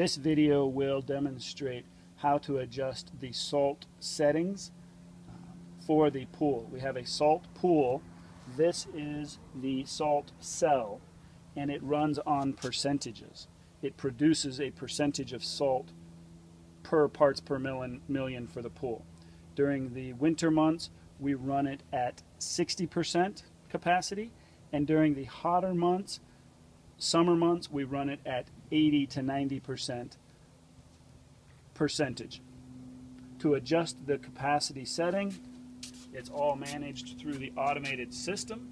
This video will demonstrate how to adjust the salt settings uh, for the pool. We have a salt pool. This is the salt cell and it runs on percentages. It produces a percentage of salt per parts per million, million for the pool. During the winter months, we run it at 60% capacity, and during the hotter months, summer months, we run it at 80 to 90% percentage. To adjust the capacity setting, it's all managed through the automated system.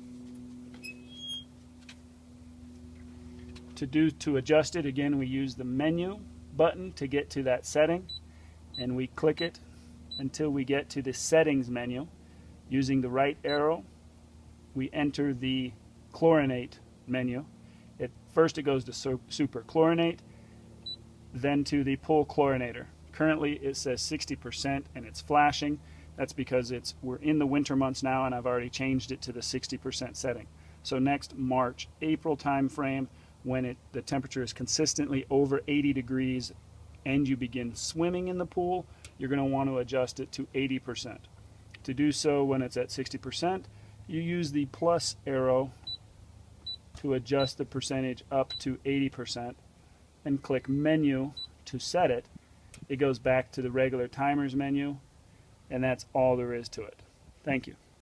To do to adjust it, again, we use the menu button to get to that setting, and we click it until we get to the settings menu. Using the right arrow, we enter the chlorinate menu. It, first it goes to super chlorinate, then to the pool chlorinator. Currently it says 60% and it's flashing. That's because it's we're in the winter months now and I've already changed it to the 60% setting. So next March, April time frame when it the temperature is consistently over 80 degrees and you begin swimming in the pool, you're going to want to adjust it to 80%. To do so when it's at 60%, you use the plus arrow to adjust the percentage up to 80% and click menu to set it. It goes back to the regular timers menu and that's all there is to it. Thank you.